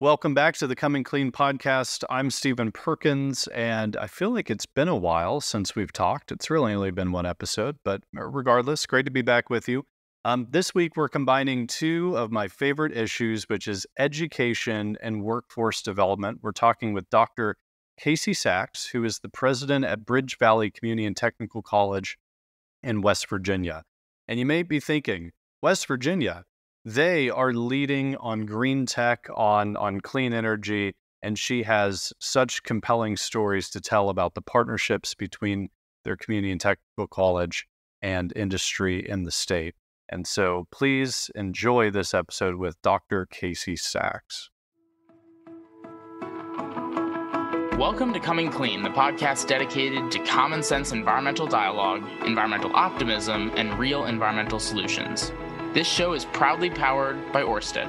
Welcome back to the Coming Clean podcast. I'm Stephen Perkins, and I feel like it's been a while since we've talked. It's really only been one episode, but regardless, great to be back with you. Um, this week, we're combining two of my favorite issues, which is education and workforce development. We're talking with Dr. Casey Sacks, who is the president at Bridge Valley Community and Technical College in West Virginia. And you may be thinking, West Virginia, they are leading on green tech, on on clean energy, and she has such compelling stories to tell about the partnerships between their community and technical college and industry in the state. And so please enjoy this episode with Dr. Casey Sacks. Welcome to Coming Clean, the podcast dedicated to common sense environmental dialogue, environmental optimism, and real environmental solutions. This show is proudly powered by Orsted.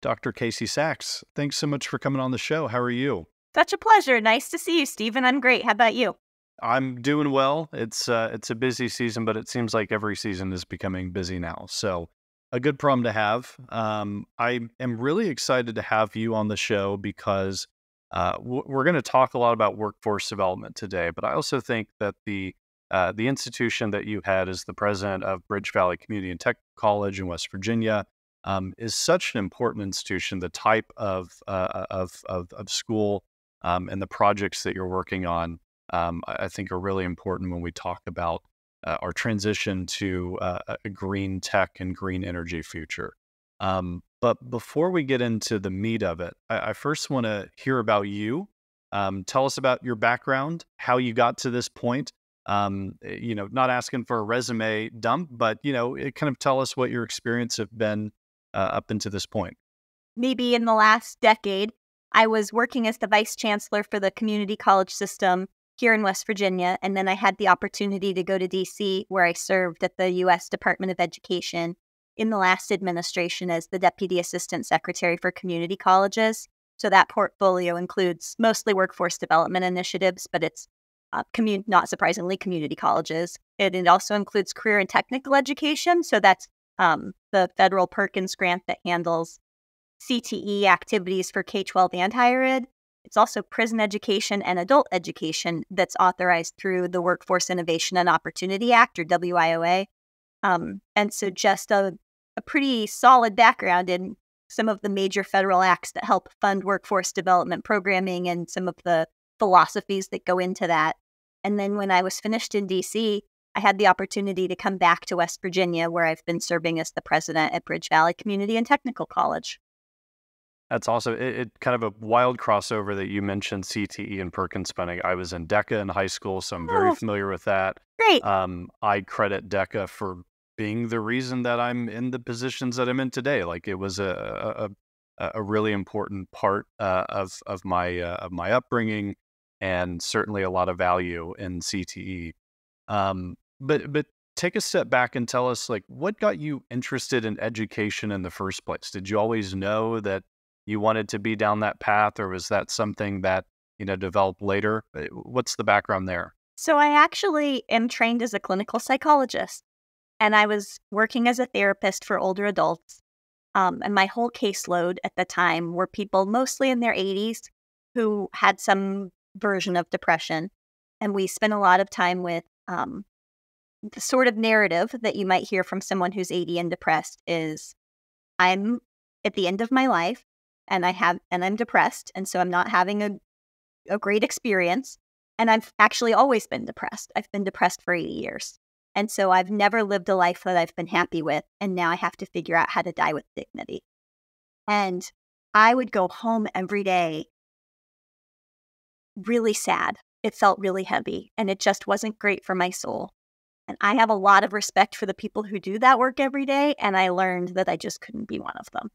Dr. Casey Sacks, thanks so much for coming on the show. How are you? Such a pleasure. Nice to see you, Stephen. I'm great. How about you? I'm doing well. It's uh, it's a busy season, but it seems like every season is becoming busy now. So, a good problem to have. Um, I am really excited to have you on the show because uh, we're going to talk a lot about workforce development today, but I also think that the uh, the institution that you had as the president of Bridge Valley Community and Tech College in West Virginia um, is such an important institution. The type of uh, of, of, of school um, and the projects that you're working on, um, I think, are really important when we talk about uh, our transition to uh, a green tech and green energy future. Um, but before we get into the meat of it, I, I first want to hear about you. Um, tell us about your background, how you got to this point. Um, eh, you know, not asking for a resume dump, but you know, it kind of tell us what your experience have been uh, up into this point. Maybe in the last decade, I was working as the vice chancellor for the community college system here in West Virginia, and then I had the opportunity to go to DC, where I served at the U.S. Department of Education in the last administration as the Deputy Assistant Secretary for Community Colleges. So that portfolio includes mostly workforce development initiatives, but it's uh, commun- not surprisingly community colleges. It, it, also includes career and technical education. So that's um, the federal Perkins grant that handles CTE activities for K 12 and higher ed. It's also prison education and adult education that's authorized through the Workforce Innovation and Opportunity Act, or WIOA. Um, and so just a, a pretty solid background in some of the major federal acts that help fund workforce development programming and some of the philosophies that go into that. And then when I was finished in DC, I had the opportunity to come back to West Virginia, where I've been serving as the president at Bridge Valley Community and Technical College. That's also it, it, kind of a wild crossover that you mentioned CTE and Perkins funding. I was in DECA in high school, so I'm very oh, familiar with that. Great. Um, I credit DECA for being the reason that I'm in the positions that I'm in today. Like it was a a, a really important part uh, of of my uh, of my upbringing, and certainly a lot of value in CTE. Um, but but take a step back and tell us like what got you interested in education in the first place. Did you always know that you wanted to be down that path, or was that something that you know developed later? Uh, what's the background there? So I actually am trained as a clinical psychologist and I was working as a therapist for older adults. Um, and my whole caseload at the time were people mostly in their 80s who had some version of depression. And we spent a lot of time with um, the sort of narrative that you might hear from someone who's 80 and depressed is I'm at the end of my life and I have and I'm depressed and so I'm not having a a great experience and I've actually always been depressed. I've been depressed for 80 years. And so I've never lived a life that I've been happy with. And now I have to figure out how to die with dignity. And I would go home every day really sad. It felt really heavy and it just wasn't great for my soul. And I have a lot of respect for the people who do that work every day. And I learned that I just couldn't be one of them.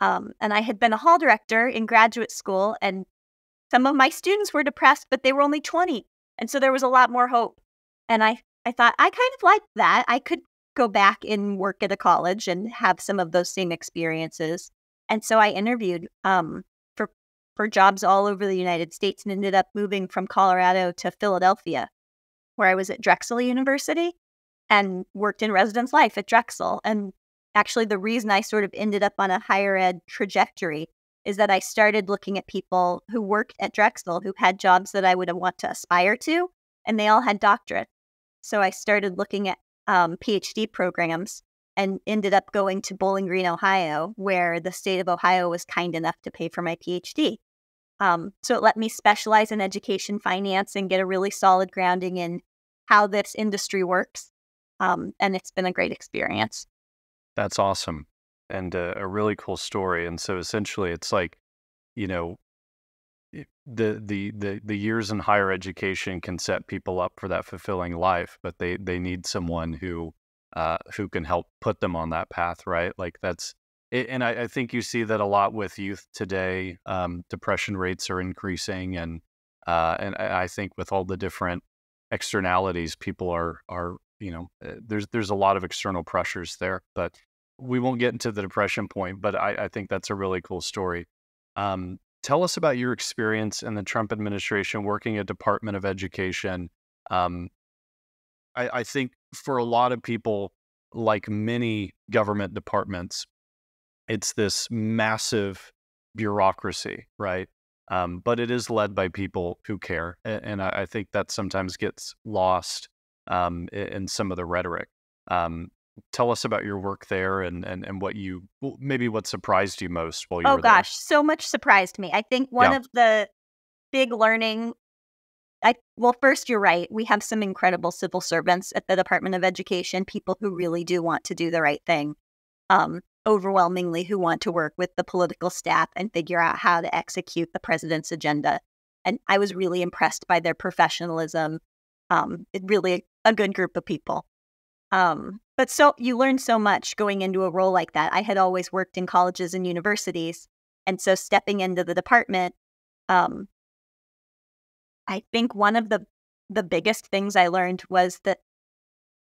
Um, and I had been a hall director in graduate school, and some of my students were depressed, but they were only 20. And so there was a lot more hope. And I I thought I kind of like that. I could go back and work at a college and have some of those same experiences. And so I interviewed um, for for jobs all over the United States and ended up moving from Colorado to Philadelphia, where I was at Drexel University. and worked in residence life at Drexel. And actually, the reason I sort of ended up on a higher ed trajectory is that I started looking at people who worked at Drexel who had jobs that I would want to aspire to, and they all had doctorates. So I started looking at um, PhD programs and ended up going to Bowling Green, Ohio, where the state of Ohio was kind enough to pay for my PhD. Um, so it let me specialize in education finance and get a really solid grounding in how this industry works. Um, and it's been a great experience. That's awesome and a, a really cool story. And so essentially, it's like, you know, the the the the years in higher education can set people up for that fulfilling life, but they they need someone who uh, who can help put them on that path, right? Like that's and I, I think you see that a lot with youth today. Um, depression rates are increasing, and uh, and I think with all the different externalities, people are are you know uh, there's there's a lot of external pressures there, but we won't get into the depression point. But I, I think that's a really cool story. Um, tell us about your experience in the Trump administration working at Department of Education. Um, I, I think for a lot of people, like many government departments, it's this massive bureaucracy, right? Um, but it is led by people who care, and, and I, I, think that sometimes gets lost um, in, some of the rhetoric. Um, tell us about your work there, and and and what you maybe what surprised you most while you oh, were there. Oh gosh, so much surprised me. I think one yeah. of the big learning I well, first you're right. We have some incredible civil servants at the Department of Education, people who really do want to do the right thing. Um, overwhelmingly who want to work with the political staff and figure out how to execute the president's agenda. And I was really impressed by their professionalism. Um, it really a good group of people. Um, but so you learn so much going into a role like that. I had always worked in colleges and universities, and so stepping into the department, um, I think one of the the biggest things I learned was that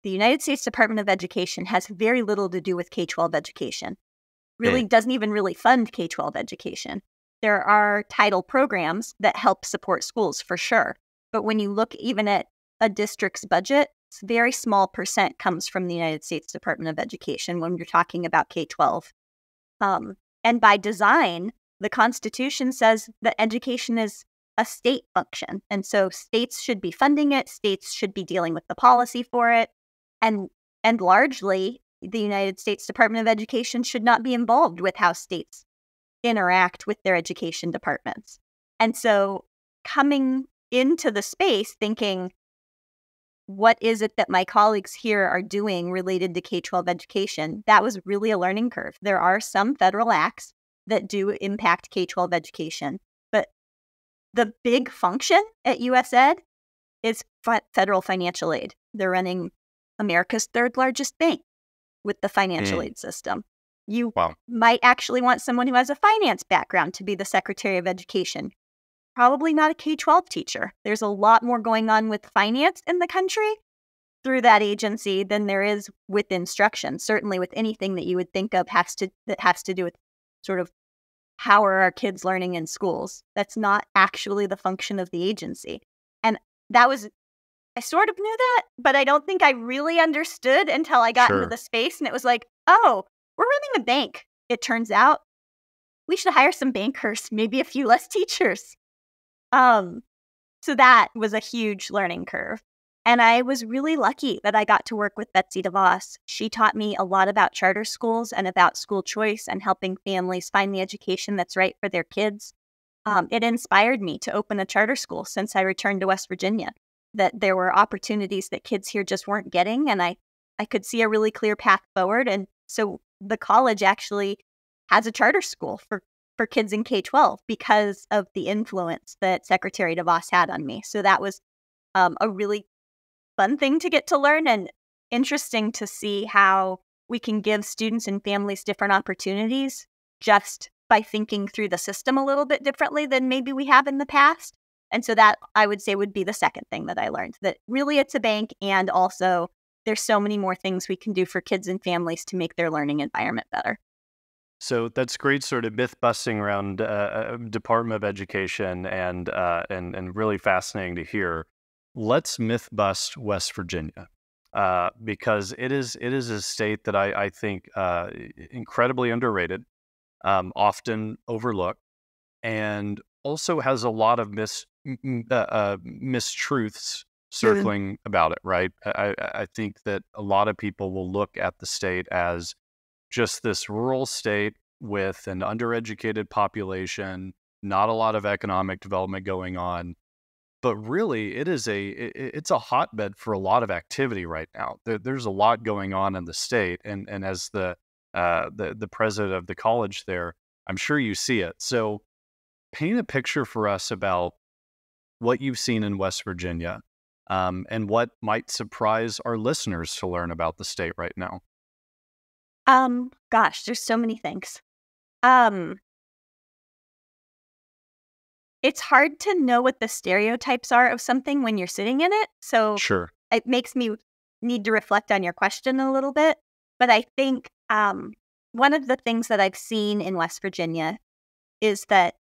the United States Department of Education has very little to do with K 12 education, really doesn't even really fund K 12 education. There are title programs that help support schools for sure. But when you look even at a district's budget, very small percent comes from the United States Department of Education when you're talking about K 12. Um, and by design, the Constitution says that education is a state function. And so states should be funding it, states should be dealing with the policy for it. And and largely the United States Department of Education should not be involved with how states interact with their education departments. And so coming into the space thinking what is it that my colleagues here are doing related to K 12 education? That was really a learning curve. There are some federal acts that do impact K 12 education, but the big function at USAID is federal financial aid. They're running America's third largest bank with the financial mm. aid system. You wow. might actually want someone who has a finance background to be the Secretary of Education. Probably not a K 12 teacher. There's a lot more going on with finance in the country through that agency than there is with instruction. Certainly with anything that you would think of has to that has to do with sort of how are our kids learning in schools? That's not actually the function of the agency. And that was, I sort of knew that, but I don't think I really understood until I got sure. into the space. And it was like, oh, we're running a bank. It turns out we should hire some bankers, maybe a few less teachers. Um, so that was a huge learning curve. And I was really lucky that I got to work with Betsy DeVos. She taught me a lot about charter schools and about school choice and helping families find the education that's right for their kids. Um, it inspired me to open a charter school since I returned to West Virginia, that there were opportunities that kids here just weren't getting. And I, I could see a really clear path forward. And so the college actually has a charter school for, for kids in K 12 because of the influence that Secretary DeVos had on me. So that was um, a really fun thing to get to learn and interesting to see how we can give students and families different opportunities just by thinking through the system a little bit differently than maybe we have in the past. And so that I would say would be the second thing that I learned that really it's a bank and also there's so many more things we can do for kids and families to make their learning environment better. So that's great, sort of myth busting around uh, uh, Department of Education, and uh, and and really fascinating to hear let's myth bust West Virginia. uh, because it is it is a state that I, I think uh, incredibly underrated, um, often overlooked, and also has a lot of mis uh, uh, mistruths circling mm-hmm. about it. Right, I, I think that a lot of people will look at the state as just this rural state with an undereducated population, not a lot of economic development going on. But really, it is a it's a hotbed for a lot of activity right now. There, there's a lot going on in the state, and and as the uh, the the president of the college there, I'm sure you see it. So, paint a picture for us about what you've seen in West Virginia, um, and what might surprise our listeners to learn about the state right now. Um, gosh, there's so many things. Um, it's hard to know what the stereotypes are of something when you're sitting in it. So sure, it makes me need to reflect on your question a little bit. But I think um, one of the things that I've seen in West Virginia is that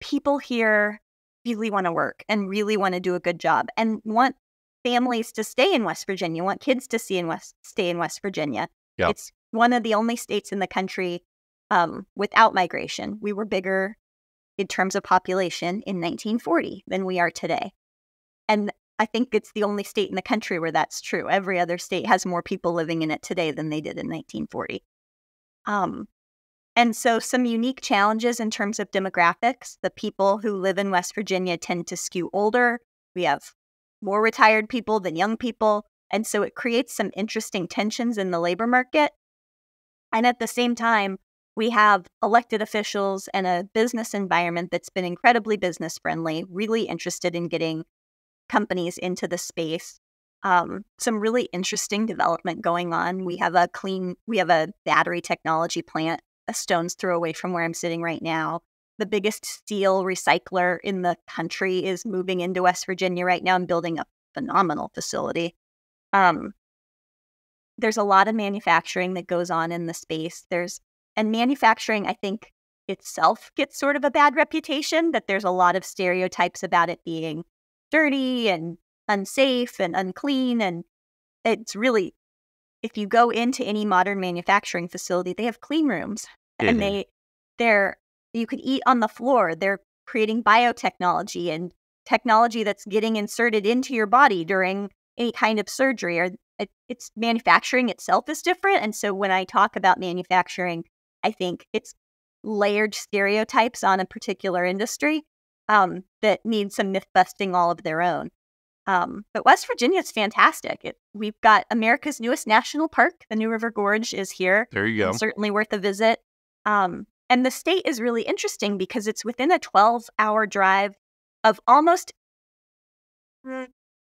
people here really want to work and really want to do a good job and want families to stay in West Virginia, want kids to see in West stay in West Virginia. Yep. It's one of the only states in the country um, without migration. We were bigger in terms of population in 1940 than we are today. And I think it's the only state in the country where that's true. Every other state has more people living in it today than they did in 1940. Um, and so, some unique challenges in terms of demographics. The people who live in West Virginia tend to skew older. We have more retired people than young people. And so, it creates some interesting tensions in the labor market. And at the same time, we have elected officials and a business environment that's been incredibly business friendly, really interested in getting companies into the space. Um, some really interesting development going on. We have a clean, we have a battery technology plant a stone's throw away from where I'm sitting right now. The biggest steel recycler in the country is moving into West Virginia right now and building a phenomenal facility. Um, there's a lot of manufacturing that goes on in the space. There's and manufacturing, I think itself gets sort of a bad reputation that there's a lot of stereotypes about it being dirty and unsafe and unclean. And it's really, if you go into any modern manufacturing facility, they have clean rooms mm-hmm. and they, they're, you could eat on the floor. They're creating biotechnology and technology that's getting inserted into your body during any kind of surgery or it's manufacturing itself is different. And so when I talk about manufacturing, I think it's layered stereotypes on a particular industry um, that need some myth busting all of their own. Um, but West Virginia is fantastic. It, we've got America's newest national park. The New River Gorge is here. There you go. certainly worth a visit. Um, and the state is really interesting because it's within a 12 hour drive of almost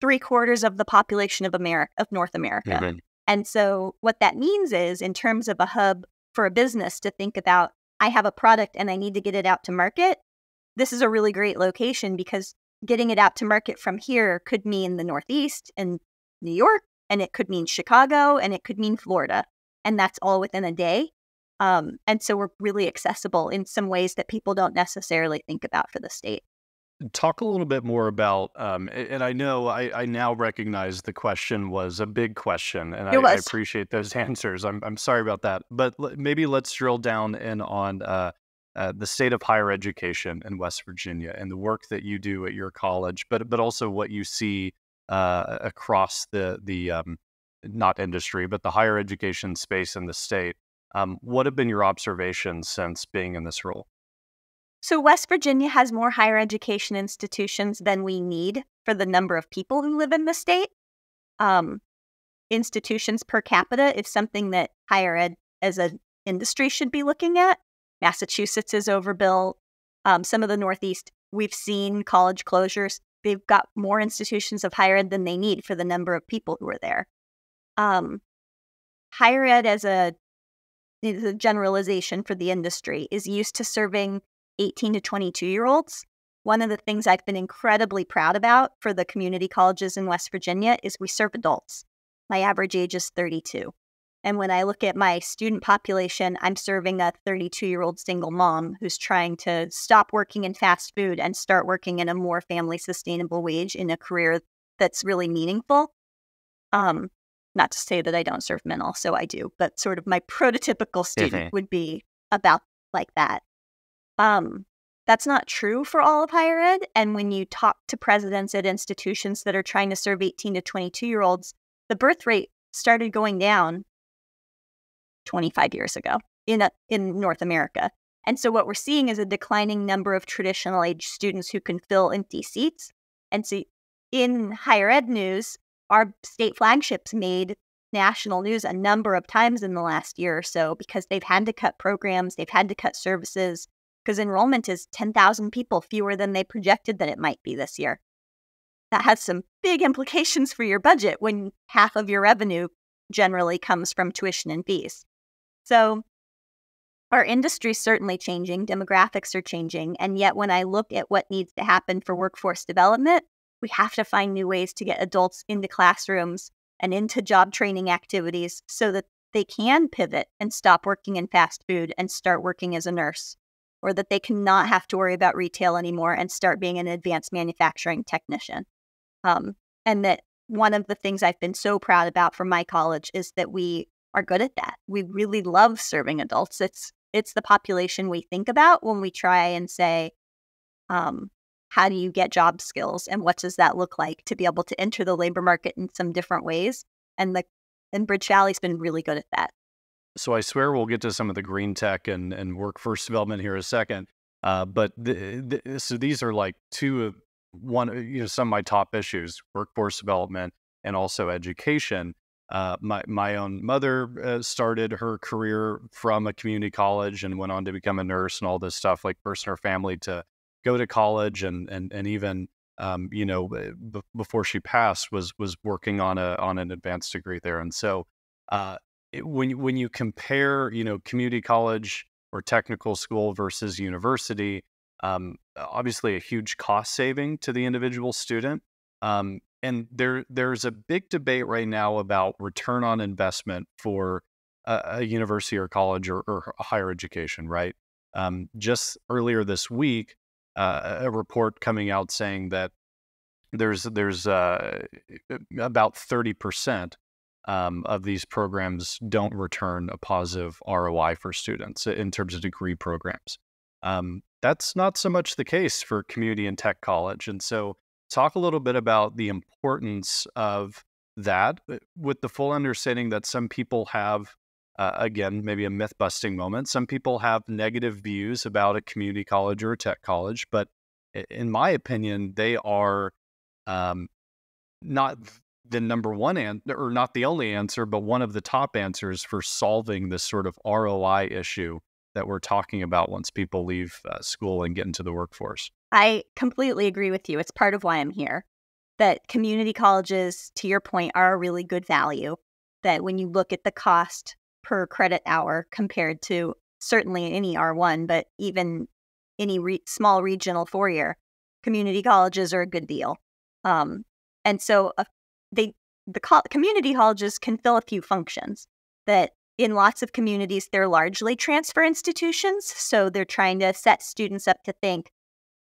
three quarters of the population of America, of North America. Mm-hmm. And so, what that means is, in terms of a hub for a business to think about, I have a product and I need to get it out to market, this is a really great location because getting it out to market from here could mean the Northeast and New York, and it could mean Chicago, and it could mean Florida. And that's all within a day. Um, and so we're really accessible in some ways that people don't necessarily think about for the state talk a little bit more about um, and i know I, I, now recognize the question was a big question and I, I, appreciate those answers. I'm, I'm sorry about that but l- maybe let's drill down in on uh, uh, the state of higher education in west virginia and the work that you do at your college but but also what you see uh, across the the um, not industry but the higher education space in the state. Um, what have been your observations since being in this role so, West Virginia has more higher education institutions than we need for the number of people who live in the state. Um, institutions per capita is something that higher ed as an industry should be looking at. Massachusetts is overbuilt. Um, some of the Northeast, we've seen college closures. They've got more institutions of higher ed than they need for the number of people who are there. Um, higher ed as a, as a generalization for the industry is used to serving 18 to 22 year olds. One of the things I've been incredibly proud about for the community colleges in West Virginia is we serve adults. My average age is 32. And when I look at my student population, I'm serving a 32 year old single mom who's trying to stop working in fast food and start working in a more family sustainable wage in a career that's really meaningful. Um, not to say that I don't serve men, also I do, but sort of my prototypical student Mhm. would be about like that. Um, that's not true for all of higher ed. And when you talk to presidents at institutions that are trying to serve 18 to 22 year olds, the birth rate started going down 25 years ago in, a, in North America. And so what we're seeing is a declining number of traditional age students who can fill empty seats. And so in higher ed news, our state flagships made national news a number of times in the last year or so because they've had to cut programs, they've had to cut services because enrollment is 10,000 people fewer than they projected that it might be this year. That has some big implications for your budget when half of your revenue generally comes from tuition and fees. So, our industry is certainly changing, demographics are changing, and yet when I look at what needs to happen for workforce development, we have to find new ways to get adults into classrooms and into job training activities so that they can pivot and stop working in fast food and start working as a nurse, or that they cannot have to worry about retail anymore and start being an advanced manufacturing technician. Um, and that one of the things I've been so proud about from my college is that we are good at that. We really love serving adults. It's it's the population we think about when we try and say, um, how do you get job skills and what does that look like to be able to enter the labor market in some different ways? And the and Bridge Valley's been really good at that. So I swear we'll get to some of the green tech and, and workforce development here in a second. Uh, but the, the, so these are like two of one, you know, some of my top issues: workforce development and also education. Uh, my my own mother uh, started her career from a community college and went on to become a nurse and all this stuff. Like first in her family to go to college and and and even um, you know b- before she passed was was working on a on an advanced degree there. And so uh, when when you compare you know community college or technical school versus university, um, obviously a huge cost saving to the individual student. Um, and there there's a big debate right now about return on investment for a, a university or college or, or higher education. Right. Um, just earlier this week, uh, a report coming out saying that there's there's uh, about thirty percent um, of these programs don't return a positive ROI for students in terms of degree programs. Um, that's not so much the case for community and tech college, and so talk a little bit about the importance of that uh, with the full understanding that some people have uh, again maybe a myth busting moment some people have negative views about a community college or a tech college but in my opinion they are um, not the number one answer or not the only answer but one of the top answers for solving this sort of roi issue that we're talking about once people leave uh, school and get into the workforce I completely agree with you. It's part of why I'm here. That community colleges, to your point, are a really good value. That when you look at the cost per credit hour compared to certainly any R1, but even any re- small regional four year, community colleges are a good deal. Um, and so uh, they the co- community colleges can fill a few functions that in lots of communities they're largely transfer institutions so they're trying to set students up to think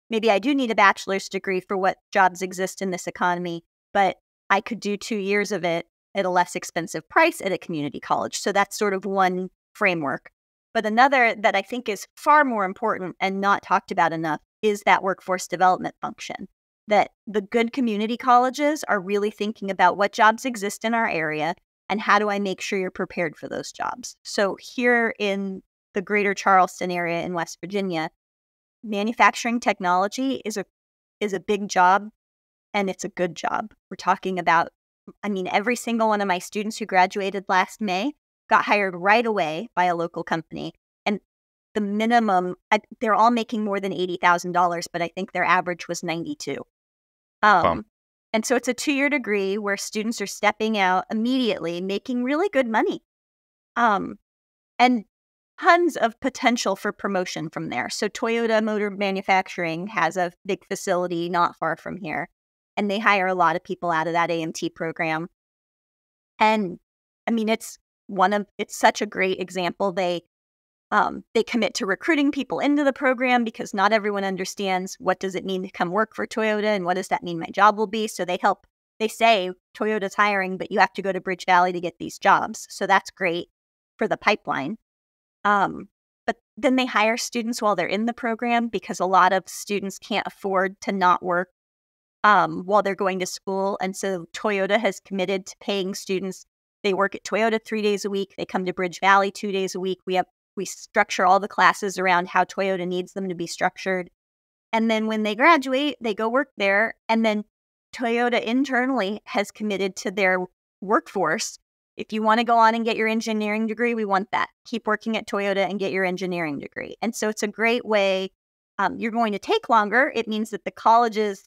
maybe I do need a bachelor's degree for what jobs exist in this economy, but I could do two years of it at a less expensive price at a community college. So that's sort of one framework. But another that I think is far more important and not talked about enough is that workforce development function. That the good community colleges are really thinking about what jobs exist in our area and how do I make sure you're prepared for those jobs. So here in the greater Charleston area in West Virginia, manufacturing technology is a is a big job and it's a good job. We're talking about I mean every single one of my students who graduated last May got hired right away by a local company and the minimum I, they're all making more than $80,000 but I think their average was 92. Um Wow. and so it's a 2-year degree where students are stepping out immediately making really good money. Um and tons of potential for promotion from there. So Toyota Motor Manufacturing has a big facility not far from here, and they hire a lot of people out of that AMT program. And I mean, it's one of it's such a great example. They um, they commit to recruiting people into the program because not everyone understands what does it mean to come work for Toyota and what does that mean my job will be. So they help they say Toyota's hiring, but you have to go to Bridge Valley to get these jobs. So that's great for the pipeline. Um, but then they hire students while they're in the program because a lot of students can't afford to not work um, while they're going to school. And so Toyota has committed to paying students. They work at Toyota three days a week. They come to Bridge Valley two days a week. We have we structure all the classes around how Toyota needs them to be structured. And then when they graduate, they go work there. And then Toyota internally has committed to their workforce. If you want to go on and get your engineering degree, we want that. Keep working at Toyota and get your engineering degree. And so it's a great way. Um, you're going to take longer. It means that the colleges,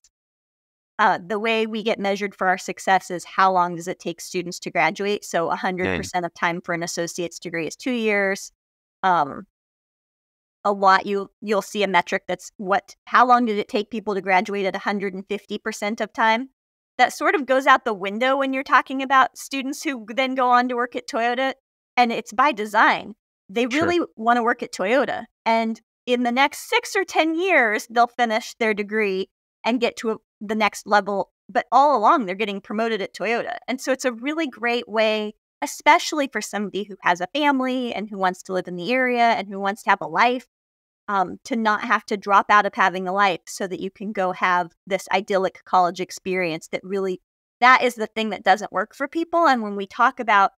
uh, the way we get measured for our success is how long does it take students to graduate. So 100% of time for an associate's degree is two years um, a lot you you'll see a metric that's what how long did it take people to graduate at 150% of time that sort of goes out the window when you're talking about students who then go on to work at Toyota and it's by design they really sure. want to work at Toyota and in the next 6 or 10 years they'll finish their degree and get to a, the next level but all along they're getting promoted at Toyota and so it's a really great way especially for somebody who has a family and who wants to live in the area and who wants to have a life, um, to not have to drop out of having a life so that you can go have this idyllic college experience that really that is the thing that doesn't work for people and when we talk about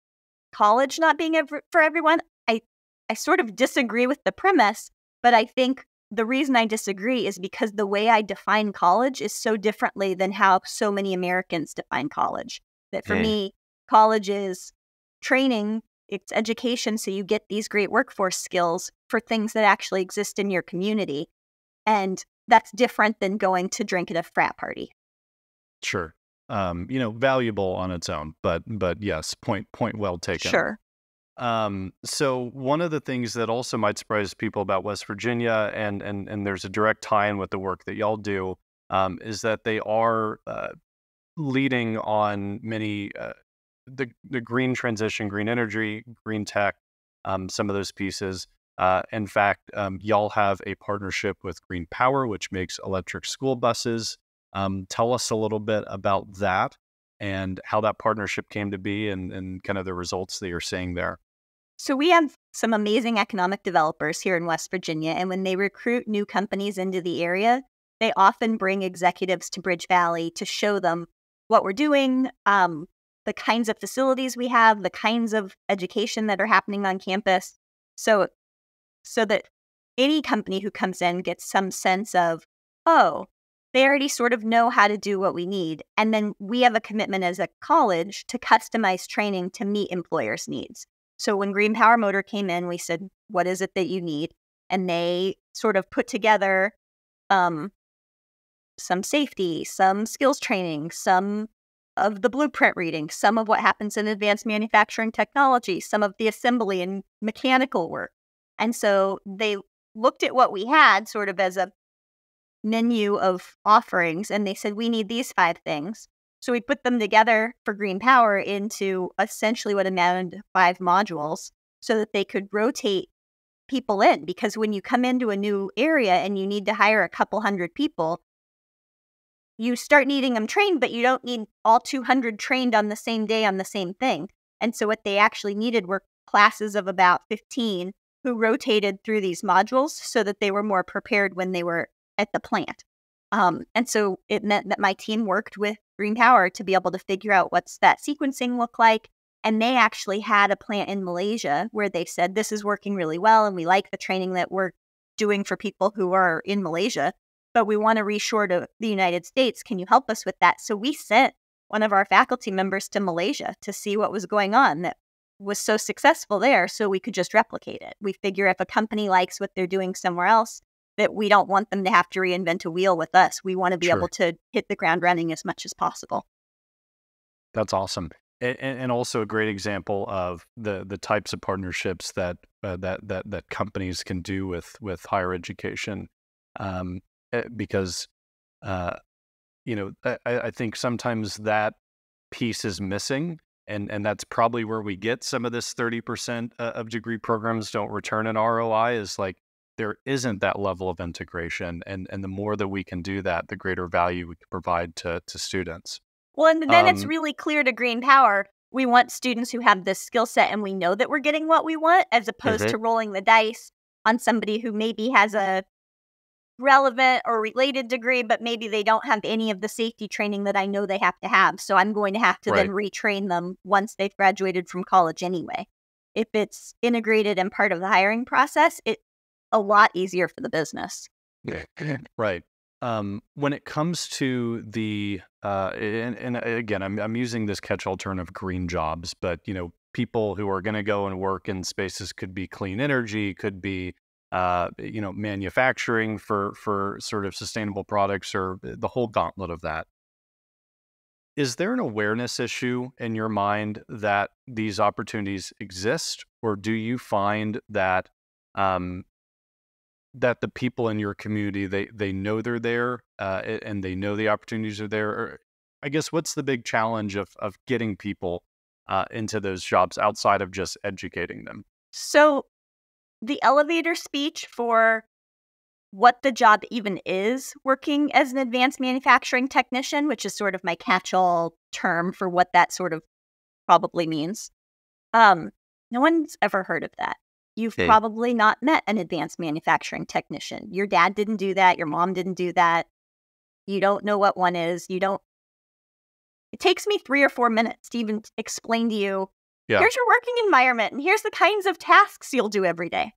college not being ev- for everyone i i sort of disagree with the premise but i think the reason i disagree is because the way i define college is so differently than how so many americans define college that for mm. me college is training, it's education. So you get these great workforce skills for things that actually exist in your community. And that's different than going to drink at a frat party. Sure. Um, you know, valuable on its own, but but yes, point point well taken. Sure. Um, so one of the things that also might surprise people about West Virginia, and and and there's a direct tie-in with the work that y'all do, um, is that they are uh, leading on many uh, the the green transition, green energy, green tech, um, some of those pieces. Uh, in fact, um, y'all have a partnership with Green Power, which makes electric school buses. Um, tell us a little bit about that and how that partnership came to be and, and kind of the results that you're seeing there. So, we have some amazing economic developers here in West Virginia. And when they recruit new companies into the area, they often bring executives to Bridge Valley to show them what we're doing, um, the kinds of facilities we have, the kinds of education that are happening on campus. So, so that any company who comes in gets some sense of, oh, they already sort of know how to do what we need. And then we have a commitment as a college to customize training to meet employers' needs. So when Green Power Motor came in, we said, what is it that you need? And they sort of put together um, some safety, some skills training, some of the blueprint reading, some of what happens in advanced manufacturing technology, some of the assembly and mechanical work. And so they looked at what we had sort of as a menu of offerings and they said, we need these five things. So we put them together for green power into essentially what amounted to five modules so that they could rotate people in. Because when you come into a new area and you need to hire a couple hundred people, you start needing them trained, but you don't need all 200 trained on the same day on the same thing. And so, what they actually needed were classes of about 15 who rotated through these modules so that they were more prepared when they were at the plant. Um, and so, it meant that my team worked with Green Power to be able to figure out what's that sequencing look like. And they actually had a plant in Malaysia where they said, This is working really well, and we like the training that we're doing for people who are in Malaysia but we want to reshore to the United States. Can you help us with that? So we sent one of our faculty members to Malaysia to see what was going on that was so successful there so we could just replicate it. We figure if a company likes what they're doing somewhere else, that we don't want them to have to reinvent a wheel with us. We want to be sure. able to hit the ground running as much as possible. That's awesome. And, and also a great example of the the types of partnerships that uh, that that that companies can do with with higher education. Um, because uh, you know I, I think sometimes that piece is missing and and that's probably where we get some of this 30% uh, of degree programs don't return an ROI is like there isn't that level of integration and and the more that we can do that the greater value we can provide to to students Well, and then it's Um, really clear to Green Power. We want students who have this skill set and we know that we're getting what we want, as opposed Mhm. to rolling the dice on somebody who maybe has a relevant or related degree, but maybe they don't have any of the safety training that I know they have to have. So I'm going to have to then retrain them once they've graduated from college anyway. If it's integrated and part of the hiring process, it's a lot easier for the business. Right. Um, when it comes to the uh, and, and again, I'm I'm using this catch-all term of green jobs, but you know, people who are going to go and work in spaces could be clean energy, could be uh, you know, manufacturing for for sort of sustainable products, or the whole gauntlet of that. Is there an awareness issue in your mind that these opportunities exist, or do you find that um, that the people in your community they they know they're there uh, and they know the opportunities are there? Or I guess what's the big challenge of of getting people uh, into those jobs outside of just educating them? So the elevator speech for what the job even is working as an advanced manufacturing technician, which is sort of my catch-all term for what that sort of probably means. Um, no one's ever heard of that. You've Okay. probably not met an advanced manufacturing technician. Your dad didn't do that. Your mom didn't do that. You don't know what one is. You don't. It takes me three or four minutes to even explain to you Yeah. here's your working environment and here's the kinds of tasks you'll do every day.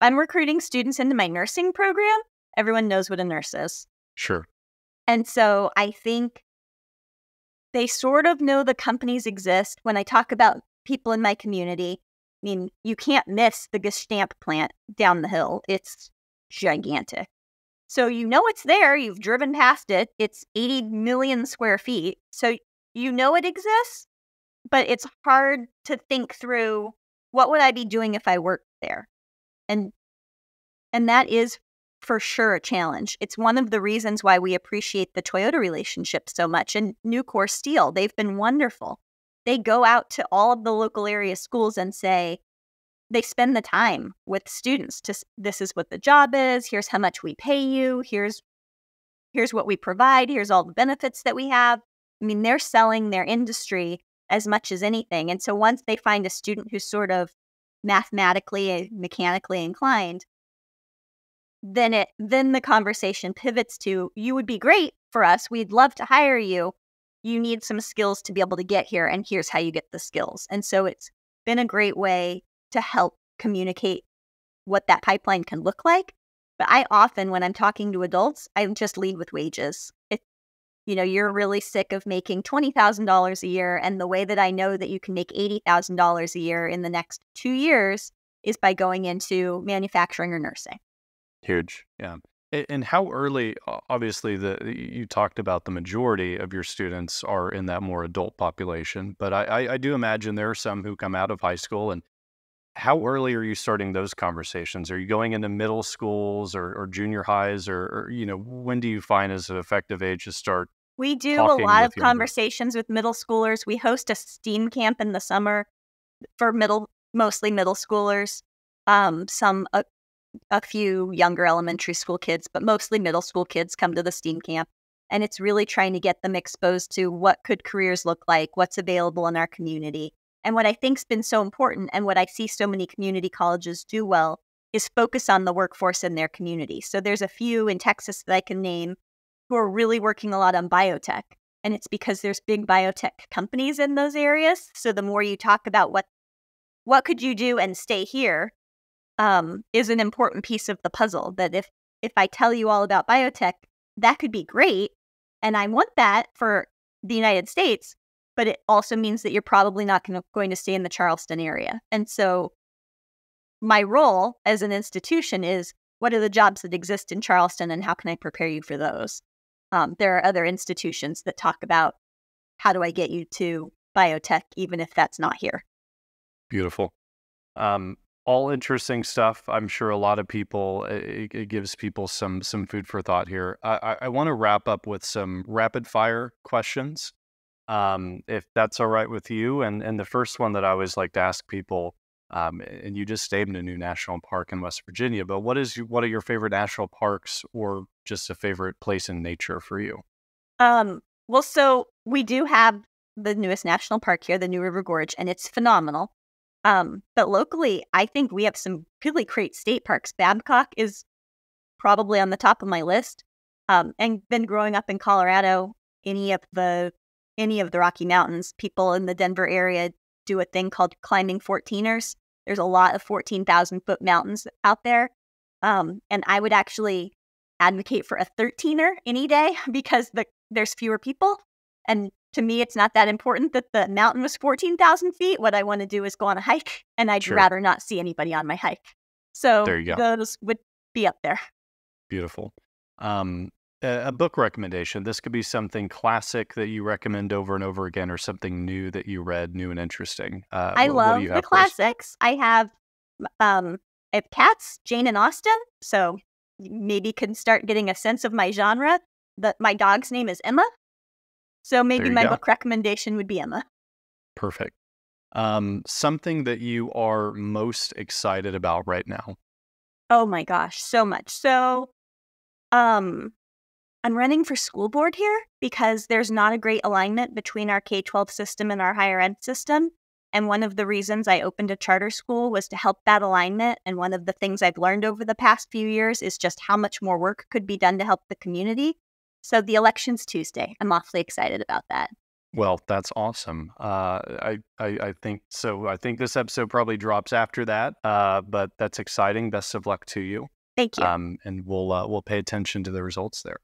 I'm recruiting students into my nursing program. Everyone knows what a nurse is. Sure. And so I think they sort of know the companies exist. When I talk about people in my community, I mean, you can't miss the Gestamp plant down the hill. It's gigantic. So you know it's there. You've driven past it. It's 80 million square feet. So you know it exists, but it's hard to think through what would I be doing if I worked there? And and that is for sure a challenge. It's one of the reasons why we appreciate the Toyota relationship so much and Nucor Steel. They've been wonderful. They go out to all of the local area schools and say, they spend the time with students to this is what the job is, here's how much we pay you, here's here's what we provide, here's all the benefits that we have. I mean, they're selling their industry as much as anything. And so once they find a student who's sort of mathematically and mechanically inclined, then it then the conversation pivots to you would be great for us. We'd love to hire you. You need some skills to be able to get here and here's how you get the skills. And so it's been a great way to help communicate what that pipeline can look like. But I often when I'm talking to adults, I just lead with wages. You know, you're really sick of making $20,000 a year and the way that I know that you can make $80,000 a year in the next 2 years is by going into manufacturing or nursing. Huge. Yeah. And how early, obviously, the you talked about the majority of your students are in that more adult population, but I, I do imagine there are some who come out of high school. And how early are you starting those conversations? Are you going into middle schools or, or junior highs, or, or you know, when do you find is an effective age to start? We do a lot of conversations with middle schoolers. We host a STEAM camp in the summer for middle, mostly middle schoolers. Um, some a, a few younger elementary school kids, but mostly middle school kids come to the STEAM camp, and it's really trying to get them exposed to what could careers look like, what's available in our community, and what I think's been so important, and what I see so many community colleges do well is focus on the workforce in their community. So there's a few in Texas that I can name who are really working a lot on biotech. And it's because there's big biotech companies in those areas. So the more you talk about what what could you do and stay here um, is an important piece of the puzzle. That if if I tell you all about biotech, that could be great, and I want that for the United States. But it also means that you're probably not gonna, going to stay in the Charleston area. And so my role as an institution is what are the jobs that exist in Charleston and how can I prepare you for those? Um, there are other institutions that talk about how do I get you to biotech, even if that's not here. Beautiful. Um, all interesting stuff. I'm sure a lot of people. It, it gives people some some food for thought here. I, I, I want to wrap up with some rapid fire questions, um, if that's all right with you. And and the first one that I always like to ask people, um, and you just stayed in a new national park in West Virginia, but what is what are your favorite national parks or just a favorite place in nature for you? Um, Well, so we do have the newest national park here, the New River Gorge, and it's phenomenal. Um, but locally, I think we have some really great state parks. Babcock is probably on the top of my list. Um, and then growing up in Colorado, any of the any of the Rocky Mountains, people in the Denver area do a thing called climbing 14ers. There's a lot of 14,000 foot mountains out there. Um, and I would actually advocate for a 13er any day because the, there's fewer people. And to me, it's not that important that the mountain was 14,000 feet. What I want to do is go on a hike, and I'd sure. rather not see anybody on my hike. So there you go. those would be up there. Beautiful. Um, a book recommendation. This could be something classic that you recommend over and over again, or something new that you read, new and interesting. Uh, I what, love what the classics. I have, um, I have Cats, Jane and Austen. So maybe can start getting a sense of my genre. That my dog's name is Emma, so maybe my go. book recommendation would be Emma. Perfect. Um, something that you are most excited about right now. Oh my gosh, so much. So, um, I'm running for school board here because there's not a great alignment between our K 12 system and our higher ed system. And one of the reasons I opened a charter school was to help that alignment. And one of the things I've learned over the past few years is just how much more work could be done to help the community. So the election's Tuesday. I'm awfully excited about that. Well, that's awesome. Uh, I, I, I think so. I think this episode probably drops after that, uh, but that's exciting. Best of luck to you. Thank you. Um, and we'll uh, we'll pay attention to the results there.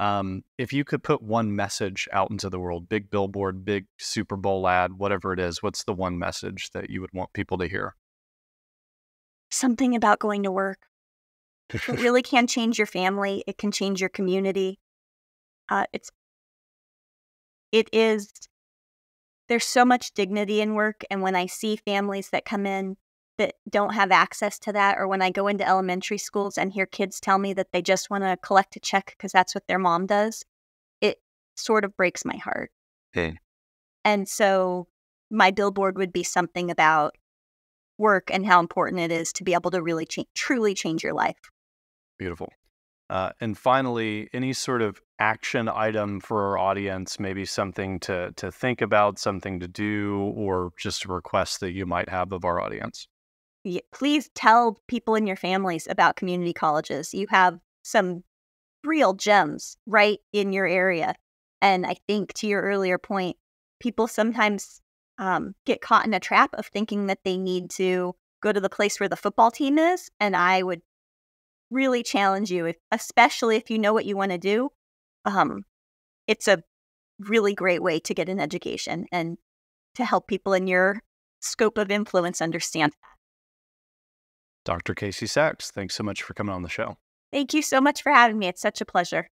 Um, if you could put one message out into the world, big billboard, big Super Bowl ad, whatever it is, what's the one message that you would want people to hear? Something about going to work. it really can change your family. It can change your community. Uh, it's it is there's so much dignity in work, and when I see families that come in that don't have access to that, or when I go into elementary schools and hear kids tell me that they just want to collect a check because that's what their mom does, it sort of breaks my heart. Okay. And so my billboard would be something about work and how important it is to be able to really cha- truly change your life. Beautiful. Uh, and finally, any sort of action item for our audience, maybe something to to think about, something to do, or just a request that you might have of our audience please tell people in your families about community colleges. You have some real gems right in your area. And I think to your earlier point, people sometimes um, get caught in a trap of thinking that they need to go to the place where the football team is. And I would really challenge you, if, especially if you know what you want to do. Um, it's a really great way to get an education and to help people in your scope of influence understand that. Dr. Casey Sacks, thanks so much for coming on the show. Thank you so much for having me. It's such a pleasure.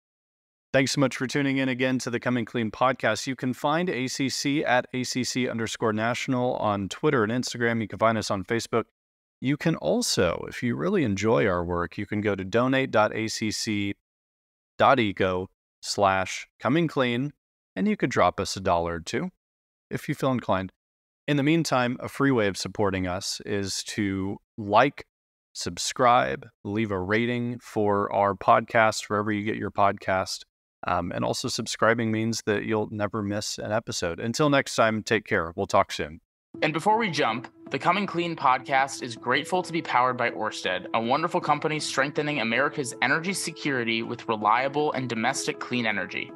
Thanks so much for tuning in again to the Coming Clean podcast. You can find ACC at ACC underscore national on Twitter and Instagram. You can find us on Facebook. You can also, if you really enjoy our work, you can go to donate.acc.eco slash coming clean and you could drop us a dollar or two if you feel inclined. In the meantime, a free way of supporting us is to like, subscribe, leave a rating for our podcast wherever you get your podcast. Um, and also, subscribing means that you'll never miss an episode. Until next time, take care. We'll talk soon. And before we jump, the Coming Clean podcast is grateful to be powered by Orsted, a wonderful company strengthening America's energy security with reliable and domestic clean energy.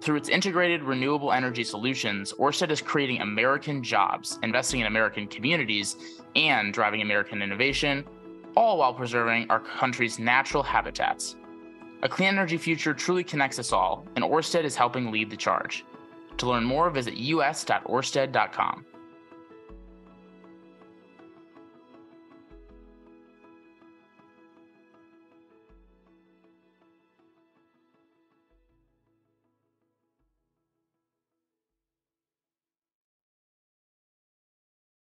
Through its integrated renewable energy solutions, Orsted is creating American jobs, investing in American communities, and driving American innovation, all while preserving our country's natural habitats. A clean energy future truly connects us all, and Orsted is helping lead the charge. To learn more, visit us.orsted.com.